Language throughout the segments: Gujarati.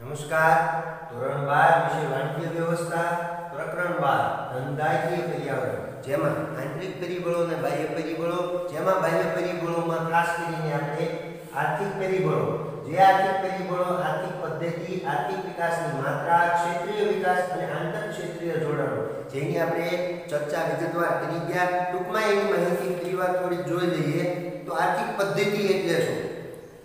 નમસ્કાર. ધોરણ બાર વિષય વાણિજ્ય વ્યવસ્થા, પ્રકરણ બાર, ધંધાકીય પર્યાવરણ. જેમાં આંતરિક પરિબળો અને બાહ્ય પરિબળો, જેમાં બાહ્ય પરિબળોમાં ખાસ કરીને આપણે આર્થિક પરિબળો. જે આર્થિક પરિબળો આર્થિક પદ્ધતિ, આર્થિક વિકાસની માત્રા, ક્ષેત્રીય વિકાસ અને આંતર ક્ષેત્રીય જોડાણો. જેની આપણે ચર્ચા વિગતવાર કરી ગયા. ટૂંકમાં એની માહિતી ફરીવાર થોડી જોઈ લઈએ. તો આર્થિક પદ્ધતિ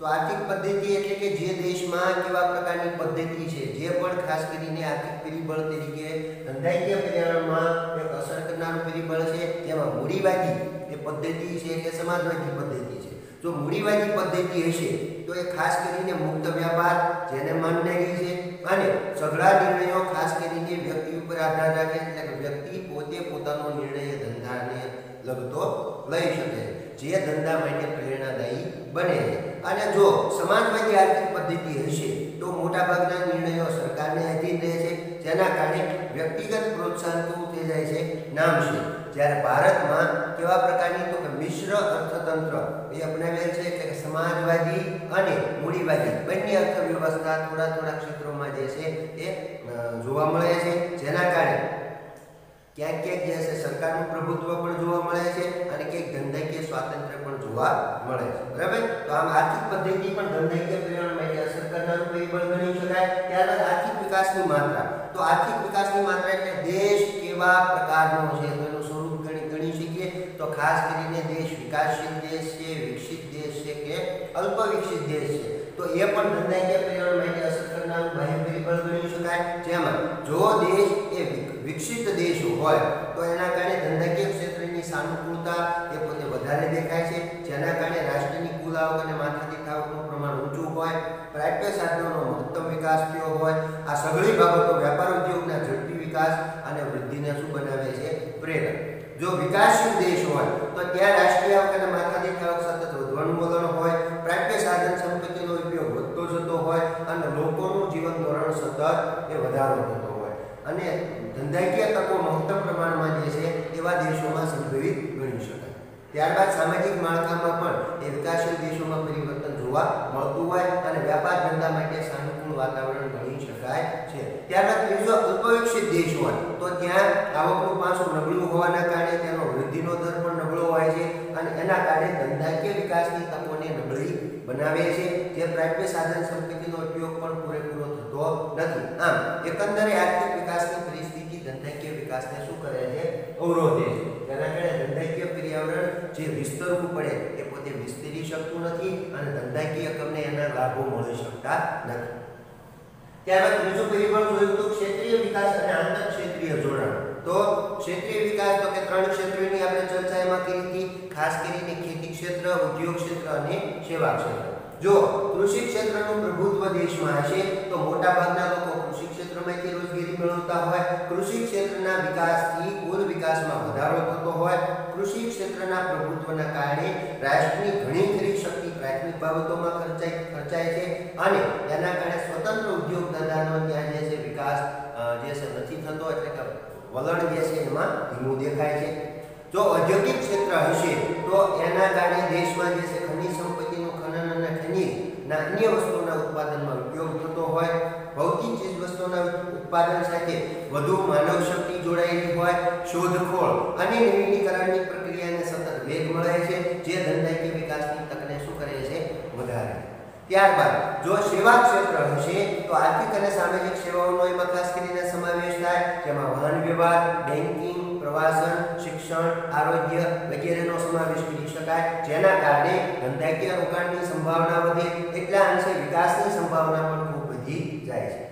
તો આર્થિક પદ્ધતિ એટલે કે જે દેશમાં કેવા પ્રકારની પદ્ધતિ છે, જે પણ ખાસ કરીને આર્થિક પરિબળ તરીકે ધંધાકીય પર્યાવરણમાં એક અસર કરનારું પરિબળ છે, તેમાં મૂડીવાદી એ પદ્ધતિ છે કે સમાજવાદી પદ્ધતિ છે. જો મૂડીવાદી પદ્ધતિ હશે, તો એ ખાસ કરીને મુક્ત વ્યાપાર જેને માનનારી છે અને સઘળા નિર્ણયો ખાસ કરીને વ્યક્તિ ઉપર આધાર રાખે એટલે કે વ્યક્તિ પોતે પોતાનો નિર્ણય ધંધાને લગતો લઈ શકે જે ધંધા માટે પ્રેરણાદાયી બને છે. અને જો સમાજવાદી આર્થિક પદ્ધતિ હશે, તો મોટાભાગના નિર્ણયો સરકારને અધીન રહે છે, જેના કારણે વ્યક્તિગત પ્રોત્સાહન કેવું થઈ જાય છે, નામ છે. જ્યારે ભારતમાં કેવા પ્રકારની તો કે મિશ્ર અર્થતંત્ર એ અપનાવેલ છે એટલે કે સમાજવાદી અને મૂડીવાદી, બંને અર્થવ્યવસ્થા થોડા થોડા ક્ષેત્રોમાં જે છે એ જોવા મળે છે. જેના કારણે ક્યાંક ક્યાંક જે છે, સરકારનું પ્રભુત્વ પણ જોવા મળે છે અને ક્યાંક ધંધાકીય સ્વાતંત્ર્ય પણ જોવા મળે છે. બરાબર? તો આમ આર્થિક પદ્ધતિ પણ ધંધાકીય પ્રેરણા માટે અસર કરનારું પરિબળ ગણી શકાય. ત્યારબાદ આર્થિક વિકાસની માત્રા. તો આર્થિક વિકાસની માત્રા એટલે દેશ કેવા પ્રકારનો છે? એનું સ્વરૂપ ગણી ગણી શકીએ. તો ખાસ કરીને દેશ વિકાસશીલ દેશ છે, વિકસિત દેશ છે કે અલ્પ વિકસિત દેશ છે? તો એ પણ ધંધાકીય પર્યાવરણ માટે અસર કરનારું બાહ્ય પરિબળ ગણી શકાય. જેમાં જો દેશ વિકસિત દેશ હોય, તો એના કારણે ધંધાકીય ક્ષેત્રની સાનુકૂળતા એ પોતે વધારે દેખાય છે. જેના કારણે રાષ્ટ્રની કુલ આવક અને માથાદીઠ આવકનું પ્રમાણ ઊંચું હોય, પ્રાપ્ય સાધનોનો મહત્તમ વિકાસ થયો હોય, આ સઘળી બાબતો વેપાર ઉદ્યોગના ઝડપી વિકાસ અને વૃદ્ધિને શું બનાવે છે? પ્રેરક. જો વિકાસશીલ દેશ હોય, તો ત્યાં રાષ્ટ્રીય આવક અને માથાદીઠ આવક સતત વધવાનું વલણ હોય, પ્રાપ્ય સાધન સંપત્તિનો ઉપયોગ વધતો જતો હોય, અને લોકોનું જીવન ધોરણ સતત એ વધારો થતો હોય. અને ધંધાકીય તકો મહત્તમ પ્રમાણમાં જે છે, એવા દેશોમાં સંભવિત ગણી શકાય. ત્યારબાદ સામાજિક માળખામાં પણ એ વિકાસશીલ દેશોમાં પરિવર્તન જોવા મળતું હોય અને વ્યાપાર ધંધા માટે સાનુકૂળ વાતાવરણ ગણી શકાય છે. ત્યારબાદ ત્રીજો અલ્પવિકસિત દેશ હોય, તો ત્યાં આવકનું પાસું નબળું હોવાના કારણે તેનો વૃદ્ધિનો દર પણ નબળો હોય છે અને એના કારણે ધંધાકીય વિકાસની તકોને નબળી બનાવે છે. જે પ્રાપ્ય સાધન સંપત્તિનો ઉપયોગ પણ પૂરેપૂરો થતો નથી. આમ, એકંદરે આર્થિક વિકાસની વિકાસને શું કરે છે? અવરોધે છે. તેના કારણે ધંધાકીય પર્યાવરણ જે વિસ્તરવું પડે, એ પોતે વિસ્તરી શકતું નથી અને ધંધાકીય એકમને એના લાભો મળી શકતા નથી. ત્યારબાદ ત્રીજું પરિબળ જોયું તો ક્ષેત્રીય વિકાસ અને આંતર ક્ષેત્રીય જોડાણ. તો ક્ષેત્રીય વિકાસ તો કે ત્રણ ક્ષેત્રોની આપણે ચર્ચા એમાં કરી હતી. ખાસ કરીને ખેતી ક્ષેત્ર, ઉદ્યોગ ક્ષેત્ર અને સેવા ક્ષેત્ર. જો કૃષિ ક્ષેત્રનું પ્રભુત્વ દેશમાં હશે, તો મોટા ભાગના લોકો કૃષિ ક્ષેત્રમાંથી મેળવતા હોય, કૃષિ ક્ષેત્રના વિકાસથી કુલ વિકાસમાં વધારો થતો હોય, કૃષિ ક્ષેત્રના પ્રભુત્વના કારણે રાષ્ટ્રની ઘણી ખરી શક્તિ પ્રાથમિક બાબતોમાં ખર્ચાય ખર્ચાય છે અને એના કારણે સ્વતંત્ર ઉદ્યોગ ધંધાનો ત્યાં જે છે વિકાસ જે છે નથી થતો એટલે કે વલણ જે છે એમાં ધીમું દેખાય છે. જો ઔદ્યોગિક ક્ષેત્ર હશે, તો એના કારણે દેશમાં જે છે ખનિજ સંપત્તિનું ખનન અને ખનિજના અન્ય વસ્તુઓના ઉત્પાદનમાં ઉપયોગ થતો હોય. ભૌતિક ચીજ વસ્તુઓના ઉત્પાદન સાથે વધુ માનવ શક્તિ જોડાયેલી હોય, શોધખોળ અને નવીનીકરણની પ્રક્રિયાને સતત વેગ મળે છે, જે ધંધાકીય વિકાસની તકને શું કરે છે? વધારે. ત્યારબાદ, જો સેવા ક્ષેત્ર હશે, તો આર્થિક અને સામાજિક સેવાઓનો એમાં ખાસ કરીને સમાવેશ થાય, જેમાં વાહન વ્યવહાર બેન્કિંગ પ્રવાસન, શિક્ષણ, આરોગ્ય વગેરેનો સમાવેશ કરી શકાય. જેના કારણે ધંધાકીય રોકાણની સંભાવના વધે, એટલા અંશે વિકાસની સંભાવના પણ જાય છે.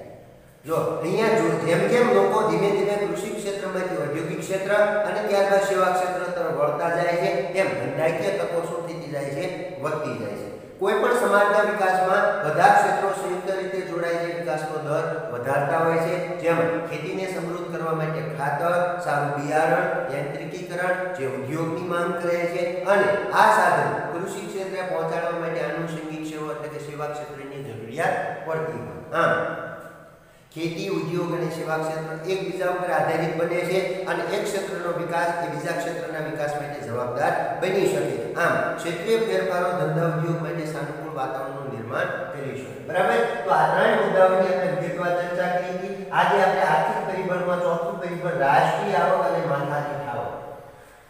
જો અહીંયા જો જેમ જેમ લોકો ધીમે ધીમે કૃષિ ક્ષેત્રમાંથી ઔદ્યોગિક ક્ષેત્ર અને ત્યારબાદ સેવા ક્ષેત્ર તરફ વળતા જાય છે, તેમ ધંધાકીય તકો શું થતી જાય છે, વધતી જાય છે. કોઈ પણ સમાજના વિકાસમાં બધા ક્ષેત્રો સંયુક્ત રીતે જોડાય છે, વિકાસનો દર વધારતા હોય છે. જેમ ખેતીને સમૃદ્ધ કરવા માટે ખાતર, સારું બિયારણ, યાંત્રિકીકરણ જે ઉદ્યોગની માંગ કરે છે અને આ સાધન કૃષિ ક્ષેત્રે પહોંચાડવા માટે આનુષંગિક સેવા એટલે કે સેવા ક્ષેત્રની જરૂરિયાત પડતી હોય આમ ખેતી, ઉદ્યોગ અને સેવા ક્ષેત્ર એકબીજા ઉપર આધારિત બને છે અને એક ક્ષેત્રનો વિકાસ એ બીજા ક્ષેત્રના વિકાસ માટે જવાબદાર બની શકે. આમ, ક્ષેત્રીય ફેરફારો ધંધા, ઉદ્યોગ માટે સાનુકૂળ વાતાવરણનું નિર્માણ કરી શકે. બરાબર? તો આ ત્રણ મુદ્દાઓની આપણે વિગતવાર ચર્ચા કરી હતી. આજે આપણે આર્થિક પરિબળમાં ચોથું પરિબળ રાષ્ટ્રીય આવક અને માથાદીઠ આવક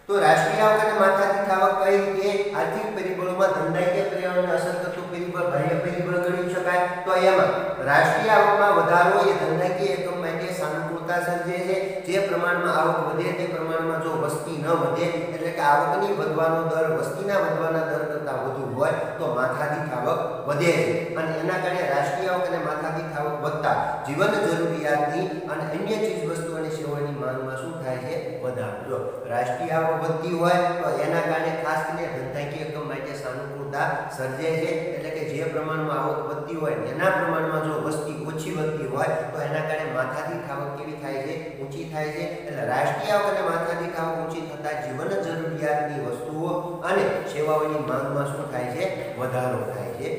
તો રાષ્ટ્રીય આવક અને માથાદીઠ આવક કઈ રીતે? આર્થિક પરિબળોમાં ધંધાકીય પર્યાવરણને અસર કરતું પરિબળ, બાહ્ય પરિબળ ગણી શકાય. તો એમાં રાષ્ટ્રીય આવકમાં વધારો એ ધંધાકીય એકમ માટે સાનુકૂળતા સર્જે છે. જે પ્રમાણમાં આવક વધે તે પ્રમાણમાં જો વસ્તી ન વધે, એટલે કે આવકની વધવાનો દર, વસ્તીના વધવાના દર કરતાં વધુ હોય, તો માથાદીઠ આવક વધે છે. અને એના કારણે રાષ્ટ્રીય આવક અને માથાદીઠ આવક વધતા જીવન જરૂરિયાતની અને અન્ય ચીજ વસ્તુ અને સેવાની માંગમાં શું થાય છે? વધારો. જો રાષ્ટ્રીય આવક વધતી હોય, તો એના કારણે ખાસ કરીને ધંધાકીય એકમ માટે સાનુકૂળતા સર્જે છે. એટલે કે પ્રમાણમાં આવક વધતી હોય એના પ્રમાણમાં જો વસ્તી ઓછી વધતી હોય, તો એના કારણે માથાદીઠ આવક કેવી થાય છે? ઊંચી થાય છે. એટલે રાષ્ટ્રીય આવક અને માથાદીઠ આવક ઊંચી થતાં જીવન જરૂરિયાતની વસ્તુઓ અને સેવાઓની માંગમાં શું થાય છે? વધારો થાય છે.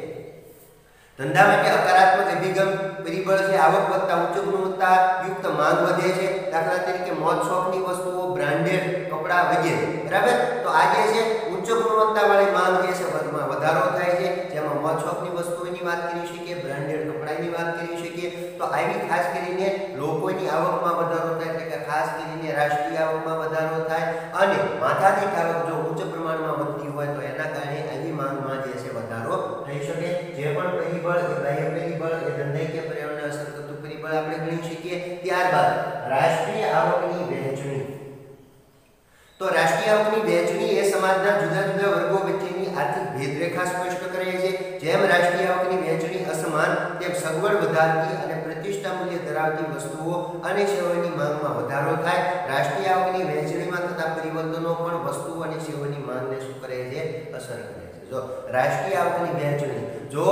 ધંધા માટે હકારાત્મક અભિગમ પરિબળ છે, આવક વધતા ઉચ્ચ ગુણવત્તા યુક્ત માંગ વધે છે. દાખલા તરીકે મોજ શોખની વસ્તુઓ, બ્રાન્ડેડ કપડાં વગેરે. બરાબર? તો આ જે છે, ઉચ્ચ ગુણવત્તા વાળી માંગ જે છે વધમાં વધારો થાય છે જેમાં મોજ શોખની વસ્તુઓની વાત કરી શકીએ બ્રાન્ડેડ કપડાની વાત કરી શકીએ તો આવી ખાસ કરીને લોકોની આવકમાં વધારો થાય એટલે કે ખાસ કરીને રાષ્ટ્રીય આવકમાં વધારો થાય અને માથાદીઠ આવક જો ઉચ્ચ પ્રમાણમાં વધતી હોય તો એના કારણે આવી માંગમાં જે છે વધારો થઈ શકે જે પણ પરિબળ એ બાહ્ય પરિબળ એ ધંધાકીય પર્યાવરણને અસર કરતું પરિબળ આપણે ગણી શકીએ ત્યારબાદ રાષ્ટ્રીય આવકની વહેંચણી તો રાષ્ટ્રીય આવકની વહેંચણી એ સમાજના જુદા જુદા વર્ગો વચ્ચેની ભેદરેખા સ્પષ્ટ કરે છે, જેમ રાષ્ટ્રીય આવકની વહેંચણી અસમાન, તેમ સગવડ વધારતી અને પ્રતિષ્ઠા મૂલ્ય ધરાવતી વસ્તુઓ અને સેવાઓની માંગમાં વધારો થાય, રાષ્ટ્રીય આવકની વહેંચણીમાં થતા પરિવર્તનો પણ વસ્તુઓ અને સેવાઓની માંગને શું કરે છે? અસર કરે છે. જો રાષ્ટ્રીય આવકની વહેંચણી જો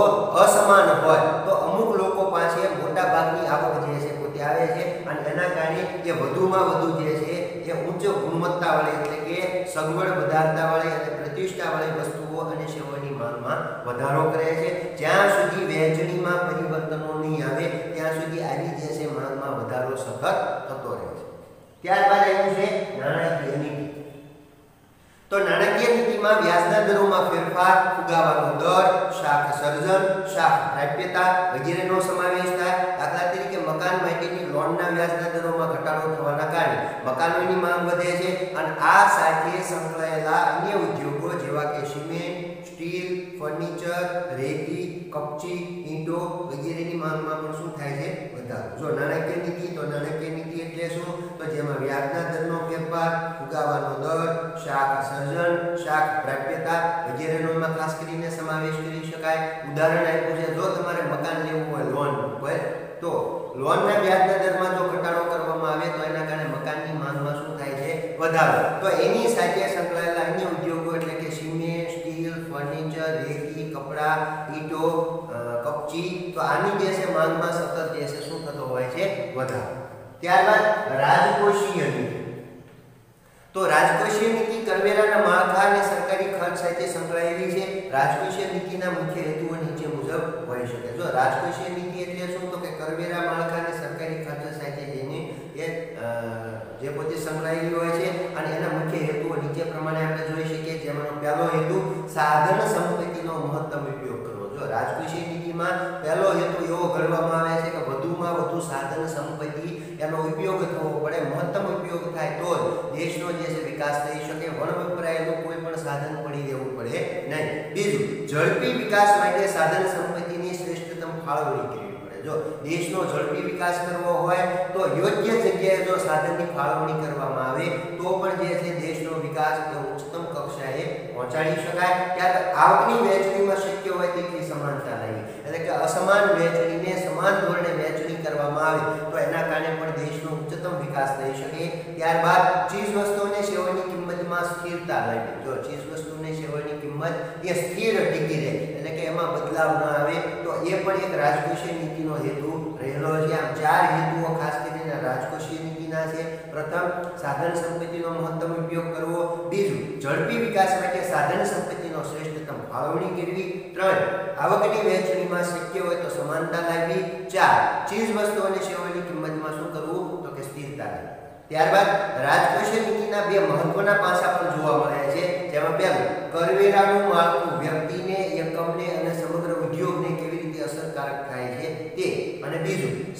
અસમાન હોય, તો અમુક લોકો પાસે મોટા ભાગની આવક જે છે પોતે આવે છે અને એના કારણે એ વધુમાં વધુ જે છે એ ઉચ્ચ ગુણવત્તાવાળી એટલે કે સગવડ વધારતાવાળી અને પ્રતિષ્ઠાવાળી વસ્તુઓ અને સેવાઓની માંગમાં વધારો કરે છે. જ્યાં સુધી વહેંચણીમાં પરિવર્તનો નહીં આવે, ત્યાં સુધી આવી જે છે માંગમાં વધારો સતત થતો રહે છે. ત્યારબાદ આવ્યું છે નાણાકીય નીતિ. તો નાણાકીય નીતિમાં વ્યાજના દરોમાં ફેરફાર ફુગાવાનો દર શાખ સર્જન શાખ પ્રાપ્યતા વગેરેનો સમાવેશ થાય. દાખલા તરીકે મકાન માટેની લોનના વ્યાજના દરોમાં ઘટાડો થવાના કારણે મકાનોની માંગ વધે છે અને આ સાથે સંકળાયેલા અન્ય ઉદ્યોગો જેવા કે ફર્નિચર, રેતી, કપચી, ઈંટો વગેરેની માંગમાં પણ શું થાય છે? વધારો જો નાણાકીય નીતિ તો નાણાકીય નીતિ એટલે શું? તો જેમાં વ્યાજના દરનો ફેરફાર ફુગાવાનો દર, શાક સર્જન, શાક પ્રાપ્યતા વગેરેનો એમાં ખાસ કરીને સમાવેશ કરી શકાય. ઉદાહરણ આપ્યું છે, જો તમારે મકાન લેવું હોય લોન હોય, તો લોનના વ્યાજના દરમાં જો ઘટાડો કરવામાં આવે, તો એના કારણે મકાનની માંગમાં શું થાય છે? વધારો. તો એની કપચી તો આની જે છે માંગમાં સતત જે છે શું થતો હોય છે? વધારો. ત્યારબાદ રાજકોષીય નીતિ તો રાજકોષીય નીતિ કરવેરાના માળખા અને સરકારી ખર્ચ સાથે સંકળાયેલી છે રાજકોષીય નીતિના મુખ્ય હેતુઓ નીચે મુજબ હોઈ શકે. જો રાજકોષીય નીતિ એટલે શું? તો કે કરવેરા માળખા અને સરકારી ખર્ચ સાથે જેની એ જે પોતે સંકળાયેલી હોય છે અને એના મુખ્ય હેતુઓ નીચે પ્રમાણે આપણે જોઈ શકીએ. જેમાંનો પહેલો હેતુ સાધન સંપત્તિનો મહત્તમ ઉપયોગ જો નીતિમાં પહેલો હેતુ એવો ઘડવામાં આવે છે કે વધુમાં વધુ સાધન સંપત્તિ એનો ઉપયોગ થવો પડે. મહત્તમ ઉપયોગ થાય તો જ દેશનો જે છે વિકાસ થઈ શકે. વણ વપરાયેલું કોઈ પણ સાધન પડી રહેવું પડે નહીં. બીજું, ઝડપી વિકાસ માટે સાધન સંપત્તિની શ્રેષ્ઠતમ ફાળવણી કરવી જો દેશનો ઝડપી વિકાસ કરવો હોય, તો યોગ્ય જગ્યાએ જો સાધનની ફાળવણી કરવામાં આવે, તો પણ જે છે દેશનો વિકાસ એ ઉચ્ચતમ કક્ષાએ પહોંચાડી શકાય. ત્યારે આવકની વહેંચણીમાં શક્ય હોય તેટલી સમાનતા લાવી એટલે કે અસમાન વહેંચણીને સમાન ધોરણે વહેંચણી કરવામાં આવે, તો એના કારણે પણ દેશનો ઉચ્ચતમ વિકાસ થઈ શકે. ત્યારબાદ ચીજ વસ્તુઓને સેવાની કિંમતમાં સ્થિરતા લાવી જો ચીજ વસ્તુને સેવાની કિંમત એ સ્થિર ટીકી રહે, એટલે કે એમાં બદલાવ ન પણ એક રાજકોષીય નીતિનો હેતુ રહેલો છે. આમ ચાર હેતુઓ ખાસ કરીને રાજકોષીય નીતિના છે. પ્રથમ, સાધન સંપત્તિનો મહત્તમ ઉપયોગ કરવો. બીજું, ઝડપી વિકાસ માટે સાધન સંપત્તિનો શ્રેષ્ઠતમ ફાળવણી કરવી. ત્રણ, આવકની વહેંચણીમાં શક્ય હોય તો સમાનતા લાવવી. ચાર ચીજ વસ્તુ અને સેવાની કિંમતમાં શું કરવું? તો કે સ્થિરતા લાવવી. ત્યારબાદ, રાજકોષીય નીતિના બે મહત્વના પાસા પણ જોવા મળ્યા છે. જેમાં પહેલું, કરવેરાનું માળખું વ્યક્તિને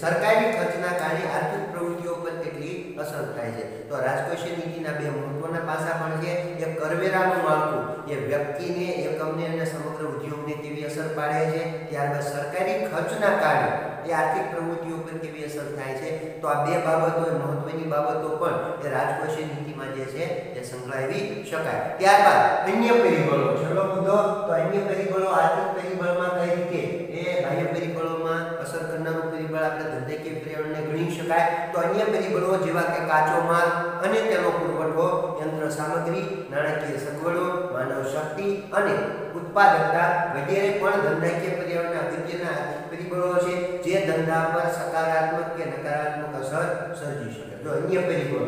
સરકારી ખર્ચના કારણે આર્થિક પ્રવૃત્તિઓ પર કેટલી અસર થાય છે. તો રાજકોષીય નીતિના બે મહત્વના પાસા પણ છે. એક કરવેરાનું માળખું. એ વ્યક્તિને એકમને અને સમગ્ર ઉદ્યોગને કેવી અસર પાડે છે? ત્યારબાદ સરકારી ખર્ચના કારણે એ આર્થિક પ્રવૃત્તિઓ પર કેવી અસર થાય છે? તો આ બે બાબતો એ મહત્વની બાબતો પણ એ રાજકોષીય નીતિમાં જે છે એ સંકળાવી શકાય. ત્યારબાદ અન્ય પરિબળો. છેલ્લો મુદ્દો, તો અન્ય પરિબળો આર્થિક પરિબળમાં કઈ રીતે? એ બાહ્ય પરિબળોમાં પરિબળ આપણે ધંધકીય પર્યાવરણને ગણી શકાય, તો અન્ય પરિબળો જેવા કે કાચો માલ અને તેનો પુરવઠો, યંત્ર, સામગ્રી, નાણાકીય સગવડો, માનવ શક્તિ અને ઉત્પાદકતા વગેરે પણ ધંધાકીય પર્યાવરણના અગત્યના પરિબળો છે, જે ધંધા પર સકારાત્મક કે નકારાત્મક અસર સર્જી શકે. જો અન્ય પરિબળો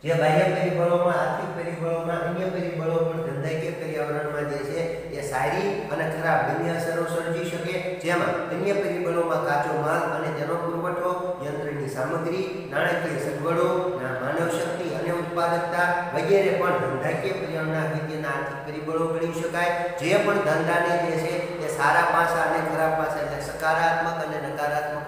જે બાહ્ય પરિબળોમાં, આર્થિક પરિબળોમાં, અન્ય પરિબળો પણ ધંધાકીય પર્યાવરણમાં જે છે એ સારી અને ખરાબ બંને અસરો સર્જી શકે. જેમાં અન્ય પરિબળોમાં કાચો માલ અને તેનો પુરવઠો, યંત્રની સામગ્રી, નાણાકીય સગવડો માનવ શક્તિ અને ઉત્પાદકતા વગેરે પણ ધંધાકીય પર્યાવરણના અગત્યના આર્થિક પરિબળો ગણી શકાય. જે પણ ધંધાને જે છે એ સારા પાસા અને ખરાબ પાસા એટલે સકારાત્મક અને નકારાત્મક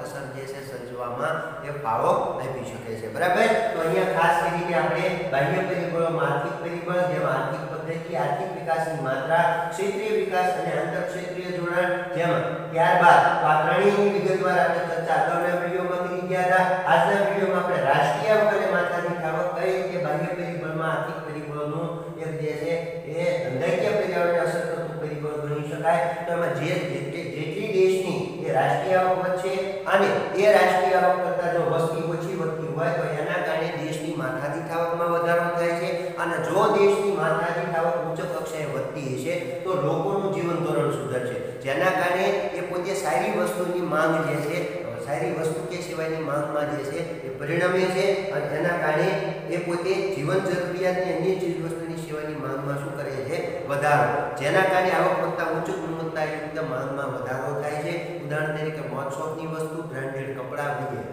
છે સર્જવામાં એ ફાળો આપી શકે છે. બરાબર? તો અહીંયા ખાસ કરીને આપણે બાહ્ય પરિબળો આર્થિક પરિબળ જેમ આર્થિક પદ્ધતિ, આર્થિક વિકાસની માત્રા, ક્ષેત્રીય વિકાસ અને આંતરક્ષેત્રીય જોડાણ જેમાં ત્યારબાદ તો આ ત્રણેયની વિગતવાર આપણે ચર્ચા અગાઉના વિડીયોમાં કરી ગયા હતા. આજના વિડીયોમાં આપણે રાષ્ટ્રીય અને માથાની આવક કઈ રીતે બાહ્ય પરિબળમાં આર્થિક પરિબળોનું એક જે છે એ ધંધાકીય પર્યાવરણને અસર કરતું પરિબળ ગણી શકાય. તો એમાં જે જેટલી દેશની રાષ્ટ્રીય આવક વધશે અને એ રાષ્ટ્રીય આવક કરતાં જો વસ્તી ઓછી વધતી હોય તો એના કારણે દેશની માથાદીઠ આવકમાં વધારો થાય છે. અને જો દેશની માથાદીઠ આવક ઉચ્ચ કક્ષાએ વધતી હશે તો લોકોનું જીવન ધોરણ સુધરશે. જેના કારણે એ પોતે સારી વસ્તુની માંગ જે છે. સારી વસ્તુ કે સિવાયની માંગમાં જે છે, એ પરિણમે છે. અને એના કારણે એ પોતે જીવન જરૂરિયાતની અન્ય ચીજ વસ્તુની સેવાની માંગમાં શું કરે છે, વધારો. જેના કારણે આવક વધતા ઉચ્ચ ગુણવત્તાયુક્ત માંગમાં વધારો થાય છે. ઉદાહરણ તરીકે મોજશોખની વસ્તુ બ્રાન્ડેડ કપડાં વગેરે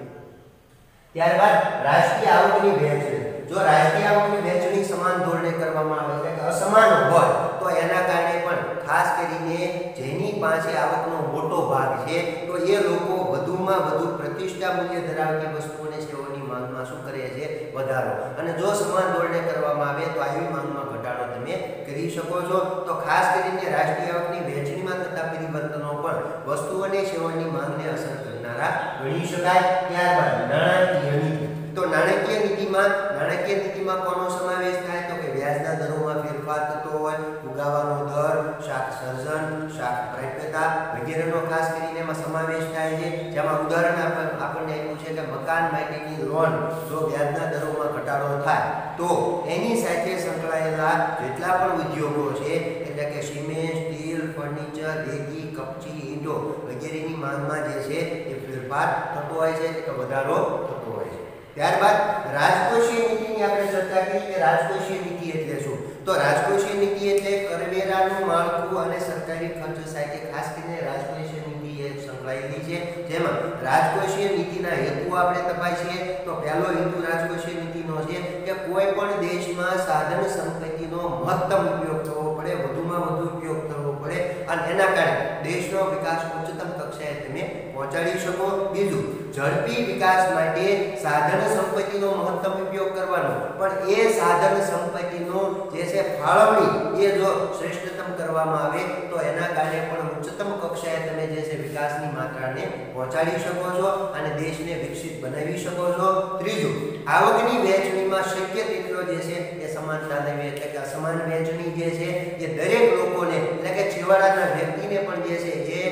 ત્યારબાદ રાષ્ટ્રીય આવકની વહેંચણી જો રાષ્ટ્રીય આવકની વહેંચણી સમાન ધોરણે કરવામાં આવે છે કે અસમાન હોય, તો એના કારણે પણ ખાસ કરીને જેની પાસે આવકનો મોટો ભાગ છે, તો એ લોકો વધુમાં વધુ પ્રતિષ્ઠા મૂલ્ય ધરાવતી વસ્તુઓને સેવાની માંગમાં શું કરે છે? વધારો. અને જો સમાન ધોરણે કરવામાં આવે, તો આવી માંગમાં ઘટાડો તમે કરી શકો છો. તો ખાસ કરીને રાષ્ટ્રીય આવકની વહેંચણીમાં થતા પરિવર્તનો પણ વસ્તુ અને સેવાની માંગને અસર કરનારા ગણી શકાય, ત્યારબાદ નાણાકીય નીતિ. તો નાણાકીય નીતિમાં નાણાકીય નીતિમાં કોનો સમાવેશ થાય? તો કે વ્યાજના દરોમાં ફેરફાર થતો હોય ફુગાવાનો દર, શાક સર્જન, શાક પ્રાપ્યતા વગેરેનો ખાસ કરીને એમાં સમાવેશ થાય છે. જેમાં ઉદાહરણ આપણ- આપણને આપ્યું છે કે મકાન માટેની લોન જો વ્યાજના દરોમાં ઘટાડો થાય, તો એની સાથે સંકળાયેલા જેટલા પણ ઉદ્યોગો છે એટલે કે સિમેન્ટ, સ્ટીલ, ફર્નિચર રેતી કપચી, ઈંટો વગેરેની માંગમાં જે છે એ ફેરફાર થતો હોય છે કે વધારો થતો હોય છે. ત્યારબાદ રાજકોષીય નીતિની આપણે ચર્ચા કરી કે રાજકોષીય નીતિ એટલે શું? તો રાજકોષીય નીતિ એટલે કરવેરાનું માળખું અને સરકારી ખર્ચ સાથે ખાસ કરીને રાજકોષીય નીતિ એ સંકળાયેલી છે. જેમાં રાજકોષીય નીતિના હેતુ આપણે તપાસીએ તો પહેલો હેતુ રાજકોષીય નીતિનો છે કે કોઈ પણ દેશમાં સાધન સંપત્તિનો મહત્તમ ઉપયોગ થવો પડે વધુમાં વધુ ઉપયોગ કરવો પડે. અને એના કારણે દેશનો વિકાસ ઉચ્ચતમ કક્ષાએ તમે પહોંચાડી શકો. બીજું, ઝડપી વિકાસ માટે સાધન સંપત્તિનો મહત્તમ ઉપયોગ કરવાનો. પણ એ સાધન સંપત્તિનો જે છે ફાળવણી, એ જો શ્રેષ્ઠતમ કરવામાં આવે, તો એના કારણે પણ ઉચ્ચતમ કક્ષાએ તમે જે છે વિકાસની માત્રાને પહોંચાડી શકો છો અને દેશને વિકસિત બનાવી શકો છો. ત્રીજું, આવકની વહેંચણીમાં શક્ય તેટલો જે છે એ સમાનતા લેવી એટલે કે અસમાન વહેંચણી જે છે એ દરેક લોકોને એટલે કે છેવાડાના વ્યક્તિને પણ જે છે એ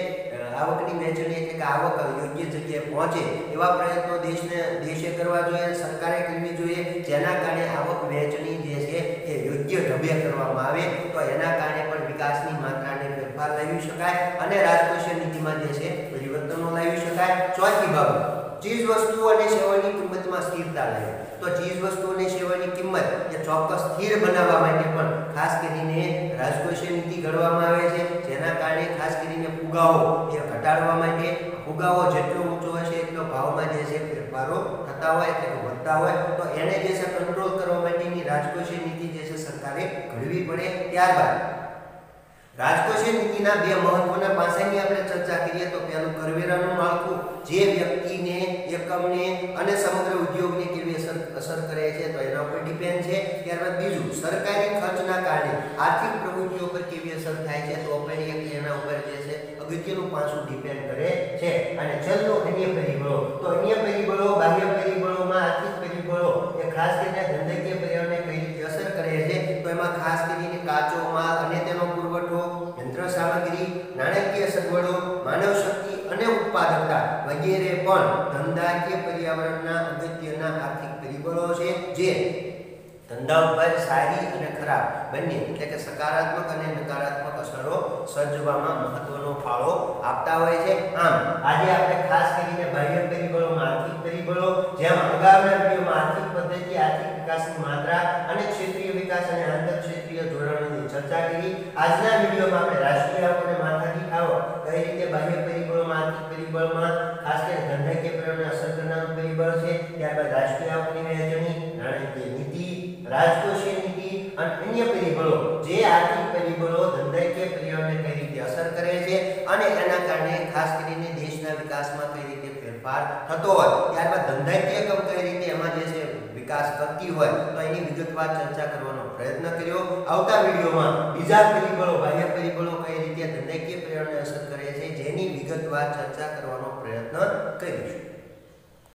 આવકની વહેંચણી એટલે કે આવક યોગ્ય જગ્યાએ પહોંચે એવા પ્રયત્નો દેશને, દેશે કરવા જોઈએ, સરકારે કરવી જોઈએ. જેના કારણે આવક વહેંચણી જે છે એ યોગ્ય ઢબે કરવામાં આવે. તો એના કારણે પણ વિકાસની માત્રાને ફેરફાર લાવી શકાય અને રાજકોષીય નીતિમાં જે છે, પરિવર્તનો લાવી શકાય. ચોથી બાબત ચીજ વસ્તુઓ અને સેવાની કિંમતમાં સ્થિરતા લાવી. તો ચીજ વસ્તુઓની સેવાની કિંમત એ ચોક્કસ સ્થિર બનાવવા માટે પણ ખાસ કરીને રાજકોષીય નીતિ ઘડવામાં આવે છે. જેના કારણે ખાસ કરીને ફુગાવો એ ઘટાડવા માટે, ફુગાવો જેટલો ઊંચો હશે એટલો ભાવમાં જે છે ફેરફારો થતા હોય કે વધતા હોય. તો એને જે છે કંટ્રોલ કરવા માટેની રાજકોષીય નીતિ જે છે સરકારે ઘડવી પડે. ત્યારબાદ રાજકોષીય નીતિના બે મહત્વના પાસાની આપણે ચર્ચા કરીએ તો પહેલું કરવેરાનું માળખું, જે વ્યક્તિને, એકમને અને સમગ્ર ઉદ્યોગને કેવી અસર અસર કરે છે, તો એના ઉપર ડિપેન્ડ છે. ત્યારબાદ બીજું, સરકારી ખર્ચના કારણે આર્થિક પ્રવૃત્તિઓ પર કેવી અસર થાય છે, તો આપણે એક એના ઉપર જે છે, અગત્યનું પાસું ડિપેન્ડ કરે છે. અને છેલ્લો અન્ય પરિબળો, તો અન્ય પરિબળો, બાહ્ય પરિબળોમાં આર્થિક પરિબળો, એ ખાસ કરીને ધંધાકીય પર્યાવરણને કઈ રીતે અસર કરે છે, તો એમાં ખાસ કરીને કાચો માલ અને તેનો પુરવઠો યંત્ર સામગ્રી નાણાકીય સગવડો માનવ શક્તિ અને ઉત્પાદકતા વગેરે પણ ધંધાકીય પર્યાવરણના અગત્યના આર્થિક પરિબળો છે, જે ધંધા ઉપર સારી અને ખરાબ બંને, એટલે કે સકારાત્મક અને નકારાત્મક અસરો સર્જવામાં મહત્વનો ફાળો આપતા હોય છે. આમ, આજે આપણે ખાસ કરીને બાહ્ય પરિબળોમાં આર્થિક પરિબળો, જેમ અગાઉના વિડીયોમાં આર્થિક પદ્ધતિ, આર્થિક વિકાસની માત્રા અને ક્ષેત્રીય વિકાસ અને આંતરક્ષેત્રીય ધોરણોની ચર્ચા કરી. આજના વિડીયોમાં આપણે રાષ્ટ્રીય અને માથાદીઠ આવક કઈ રીતે બાહ્ય પરિબળોમાં આર્થિક પરિબળમાં ખાસ કરીને ધંધાકીય પર્યાવરણને અસર કરનારું પરિબળ છે, ત્યારબાદ રાષ્ટ્રીય આવકની વહેંચણી નાણાકીય નીતિ, રાજકોષીય નીતિ અને અન્ય પરિબળો જે આર્થિક પરિબળો ધંધાકીય પરિબળને કઈ રીતે અસર કરે છે અને એના કારણે ખાસ કરીને દેશના વિકાસમાં કઈ રીતે ફેરફાર થતો હોય. ત્યારબાદ ધંધાકીય કમ કઈ રીતે એમાં જે છે વિકાસ કરતી હોય, તો એની વિગતવાર ચર્ચા કરવાનો પ્રયત્ન કર્યો. આવતા વિડીયોમાં બીજા પરિબળો બાહ્ય પરિબળો કઈ રીતે ધંધાકીય પર્યાવરણને અસર કરે છે જેની વિગતવાર ચર્ચા કરવાનો પ્રયત્ન કરીશું.